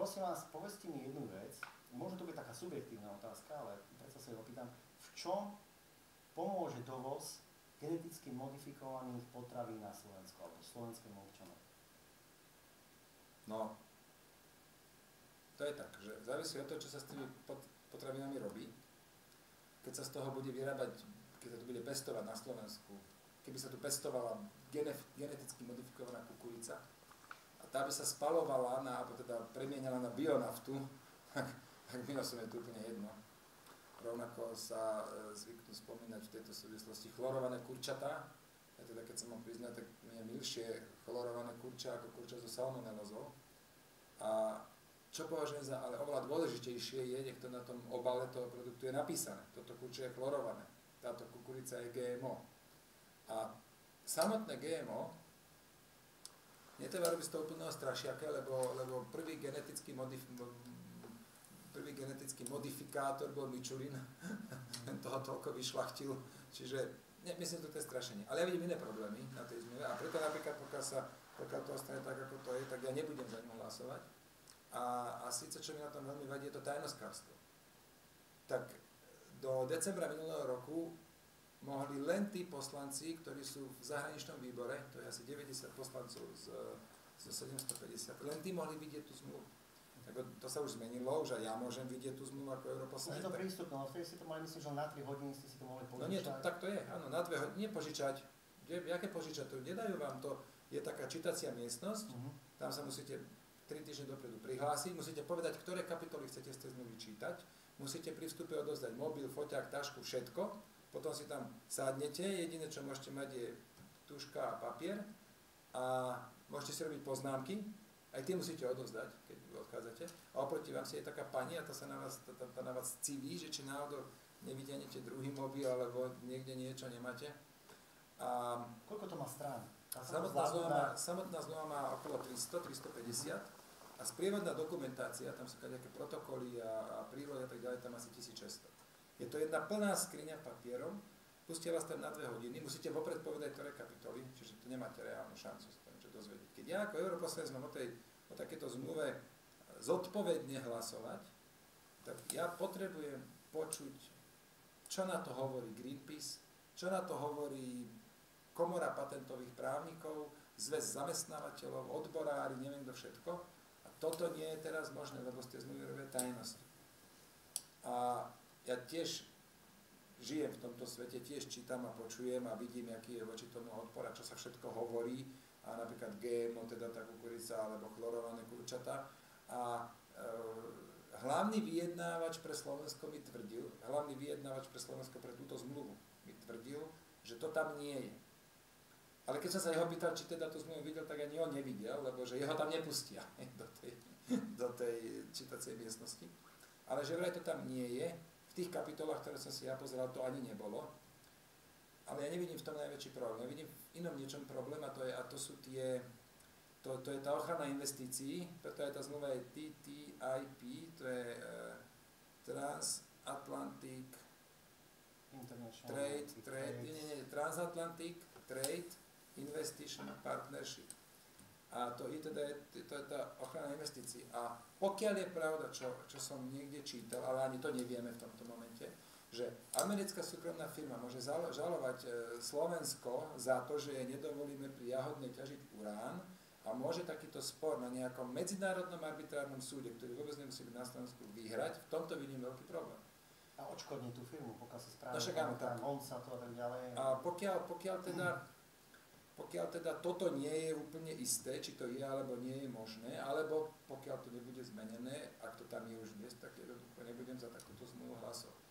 prosím vás, povedzte mi jednu vec, možno to bude taká subjektívna otázka, ale predsa sa ju opýtam, v čom pomôže dovoz geneticky modifikovaných potravín na Slovensku alebo slovenskému občanom? No, to je tak, že závisí od toho, čo sa s tými potravinami robí. Keď sa z toho bude vyrábať, keď sa to bude pestovať na Slovensku, keby sa tu pestovala geneticky modifikovaná kukurica a tá by sa spalovala, na, alebo teda premienala na bionaftu, tak, tak biosom je to úplne jedno. Rovnako sa e, zvyknú spomínať v tejto súvislosti chlorované kurčatá. Ja teda keď sa mám priznať, tak mi je milšie chlorované kurča ako kurča so salmonelozou. A čo považujem za ale oveľa dôležitejšie je, niekto na tom obale toho produktu je napísané. Toto kurče je chlorované. Táto kukurica je GMO. A samotné GMO, netreba robiť z toho úplného strašiaka, lebo, lebo prvý genetický modif, prvý genetický modifikátor bol Mičulin, ten toho toľko vyšlachtil, čiže ne, myslím, že to je strašenie. Ale ja vidím iné problémy na tej zmluve. A preto napríklad, pokiaľ, sa, pokiaľ to ostane tak, ako to je, tak ja nebudem za ňu hlasovať. A, a síce, čo mi na tom veľmi vadí, je to tajnoskárstvo. Tak do decembra minulého roku mohli len tí poslanci, ktorí sú v zahraničnom výbore, to je asi 90 poslancov z, z 750, len tí mohli vidieť tú zmluvu. Tak to sa už zmenilo, že ja môžem vidieť tú zmluvu ako europoslanec. Je to prístupné, ale vtedy si to mali, myslím, že na 3 hodiny ste si to mohli požičať. No nie, to, tak to je, áno, na 2 hodiny, požičať. Jaké požičať? To nedajú vám to, je taká čitacia miestnosť, uh-huh. tam sa musíte 3 týždne dopredu prihlásiť, musíte povedať, ktoré kapitoly chcete z tej zmluvy čítať, musíte pri vstupe odozdať mobil, foťák, tašku, všetko, potom si tam sadnete, jediné, čo môžete mať je tuška a papier a môžete si robiť poznámky, aj tie musíte odozdať, keď odchádzate. A oproti vám si je taká pani a tá sa na vás, tá, tá, tá na vás civí, že či náhodou nevytiahnete druhý mobil alebo niekde niečo nemáte. A, Koľko to má strán? Samotná zmluva, má, samotná zmluva má okolo 300, 350 a sprievodná dokumentácia, tam sú nejaké protokoly a, a prílohy a tak ďalej, tam asi 1600. Je to jedna plná skriňa papierom, pustia vás tam na dve hodiny, musíte vopred povedať, ktoré kapitoly, čiže to nemáte reálnu šancu sa niečo dozvedieť. Keď ja ako europoslanec mám o, tej, o takéto zmluve zodpovedne hlasovať, tak ja potrebujem počuť, čo na to hovorí Greenpeace, čo na to hovorí Komora patentových právnikov, zväz zamestnávateľov, odborári, neviem kto všetko, toto nie je teraz možné, lebo ste zmluvy robia tajnosti. A ja tiež žijem v tomto svete, tiež čítam a počujem a vidím, aký je voči tomu odpor a čo sa všetko hovorí, a napríklad GMO, teda tá kukurica, alebo chlorované kurčata. A e, hlavný vyjednávač pre Slovensko mi tvrdil, hlavný vyjednávač pre Slovensko pre túto zmluvu mi tvrdil, že to tam nie je. Ale keď som sa jeho pýtal, či teda tú zmluvu videl, tak ani on nevidel, lebo že jeho tam nepustia do tej, do tej čítacej miestnosti. Ale že vraj to tam nie je. V tých kapitolách, ktoré som si ja pozeral, to ani nebolo. Ale ja nevidím v tom najväčší problém. Ja vidím v inom niečom problém a to, je, a to sú tie, to, to je tá ochrana investícií, preto aj tá zmluva je TTIP, to je uh, Transatlantic Trade, trade, nie, nie, Transatlantic Trade Investation Partnership. A to, je teda, to je tá ochrana investícií. A pokiaľ je pravda, čo, čo som niekde čítal, ale ani to nevieme v tomto momente, že americká súkromná firma môže žalovať e, Slovensko za to, že je nedovolíme pri jahodnej ťažiť urán a môže takýto spor na nejakom medzinárodnom arbitrárnom súde, ktorý vôbec nemusí byť na Slovensku vyhrať, v tomto vidím veľký problém. A odškodní tú firmu, pokiaľ sa správne, no, však áno, tak. on sa to a tak ďalej. A pokiaľ, pokiaľ teda pokiaľ teda toto nie je úplne isté, či to je alebo nie je možné, alebo pokiaľ to nebude zmenené, ak to tam je už dnes, tak jednoducho nebudem za takúto zmluvu hlasovať.